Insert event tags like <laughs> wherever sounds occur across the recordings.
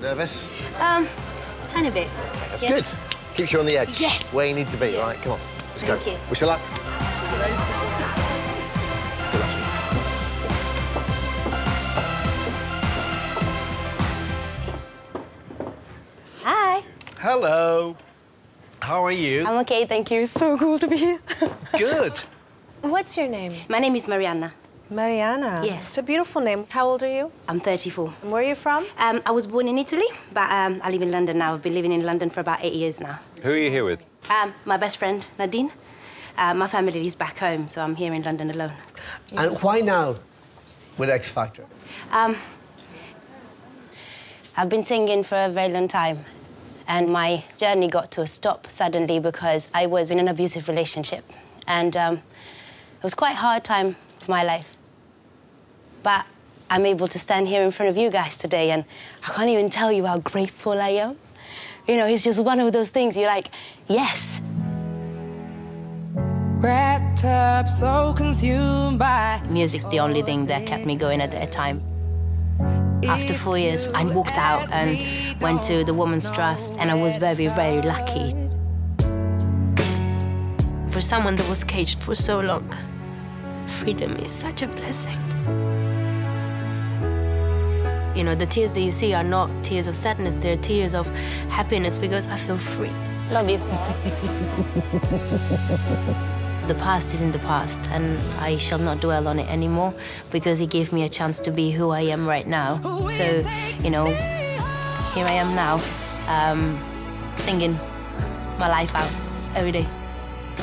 Nervous? Um, a tiny bit. That's Yeah. good. Keeps you on the edge. Yes. Where you need to be. Yes. All right, come on. Let's Thank go. you. Wish you luck. Hi. Hello. How are you? I'm okay, thank you. So cool to be here. <laughs> Good. What's your name? My name is Marianna. Marianna. Yes. It's a beautiful name. How old are you? I'm 34. And where are you from? Um, I was born in Italy, but um, I live in London now. I've been living in London for about eight years now. Who are you here with? Um, my best friend, Nadine. Uh, my family is back home, so I'm here in London alone. And why now with X Factor? Um, I've been singing for a very long time, and my journey got to a stop suddenly because I was in an abusive relationship, and um, it was quite a hard time of my life. But I'm able to stand here in front of you guys today, and I can't even tell you how grateful I am. You know, it's just one of those things you're like, yes. Wrapped up, so consumed by Music's the only thing that kept me going at that time. After four years, I walked out and went to the Women's Trust, and I was very, very lucky. For someone that was caged for so long, freedom is such a blessing. You know, the tears that you see are not tears of sadness, they're tears of happiness because I feel free. Love you. <laughs> the past is in the past, and I shall not dwell on it anymore because he gave me a chance to be who I am right now. So, you know, here I am now, um, singing my life out every day,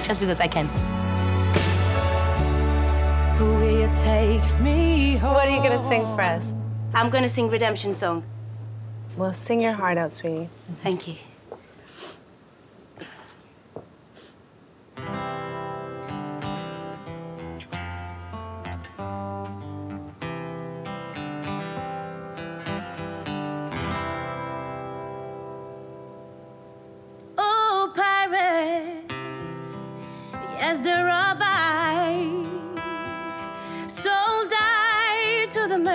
just because I can. Will you take me home? What are you gonna sing for us? I'm gonna sing Redemption Song. Well, sing your heart out, sweetie. Thank you. Oh, pirates, yes, they're all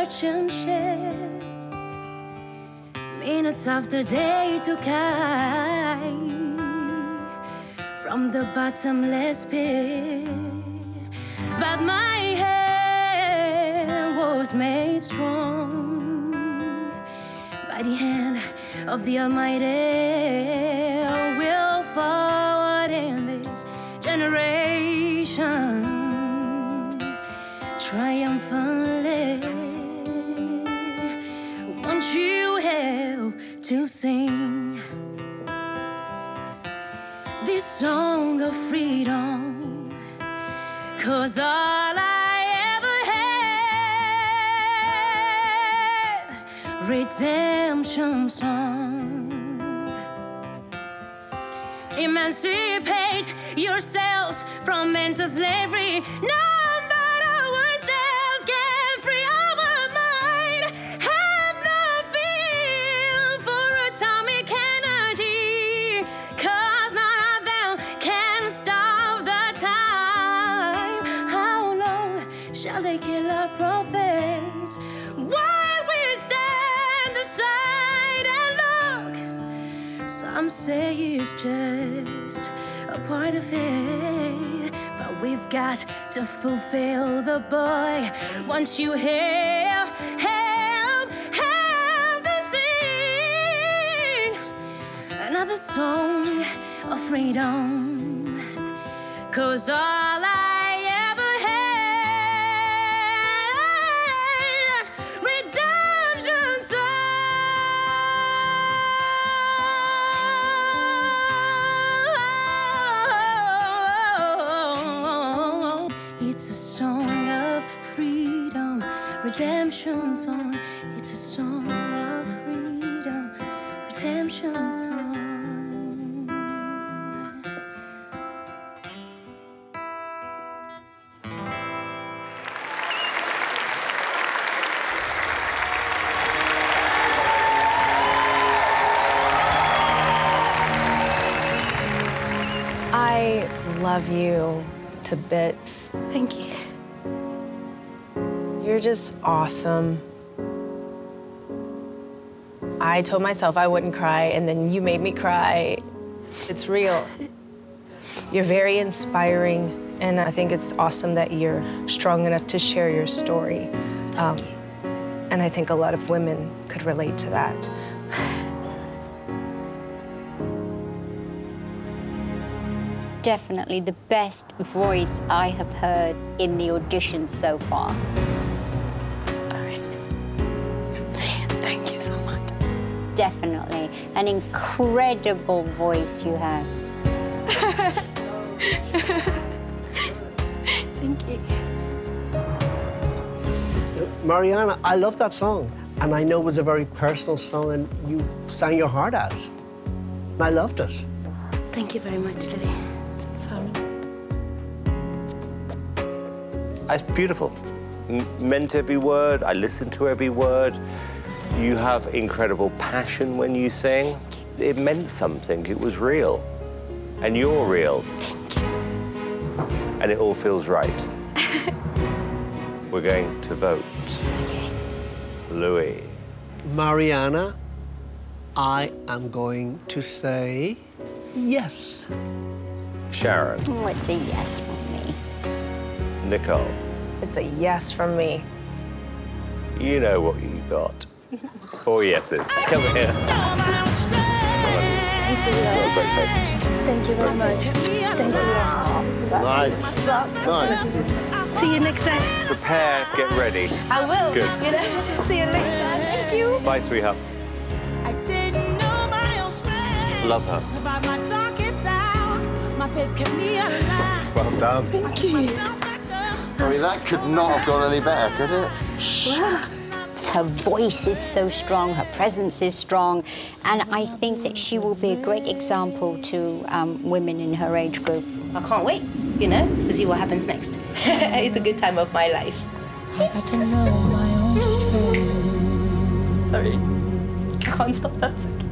merchant ships. Minutes after they took I from the bottomless pit. But my hand was made strong by the hand of the Almighty. Will forward in this generation triumphantly. To sing this song of freedom? Cause all I ever had, redemption song. Emancipate yourselves from mental slavery. None Some say it's just a part of it, but we've got to fulfill the boy. Once you help, help, help sing another song of freedom. Cause I redemption song. It's a song of freedom, redemption song. I love you to bits. Thank you. You're just awesome. I told myself I wouldn't cry, and then you made me cry. It's real. You're very inspiring, and I think it's awesome that you're strong enough to share your story. Um, and I think a lot of women could relate to that. Definitely the best voice I have heard in the audition so far. Definitely. An incredible voice you have. <laughs> Thank you. Marianna, I love that song. And I know it was a very personal song, and you sang your heart out. And I loved it. Thank you very much, Lily. Simon. It's beautiful. M- meant every word. I listened to every word. You have incredible passion when you sing. It meant something. It was real. And you're real. And it all feels right. <laughs> We're going to vote. Louis. Marianna, I am going to say yes. Sharon. Oh, it's a yes from me. Nicole. It's a yes from me. You know what you got. Oh, Four yeses. Come here. Thank you very much. Thank you. Nice. Nice. See you next time. Prepare, get ready. I will. Good. You know, <laughs> see you next time. Thank you. Bye, sweetheart. I didn't know my own strength. Love her. Survived my darkest hour. My faith kept me alive. Well done. Myself back up. I mean, that could not have gone any better, could it? Her voice is so strong, her presence is strong, and I think that she will be a great example to um, women in her age group. I can't wait, you know, to see what happens next. <laughs> it's a good time of my life. I got to know my own strength. Sorry. Can't stop dancing.